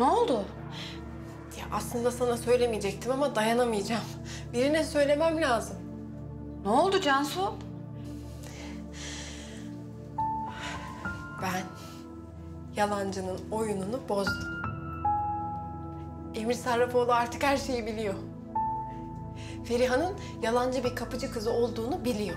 Ne oldu? Ya aslında sana söylemeyecektim ama dayanamayacağım. Birine söylemem lazım. Ne oldu Cansu? Ben yalancının oyununu bozdum. Emir Sarrafoğlu artık her şeyi biliyor. Feriha'nın yalancı bir kapıcı kızı olduğunu biliyor.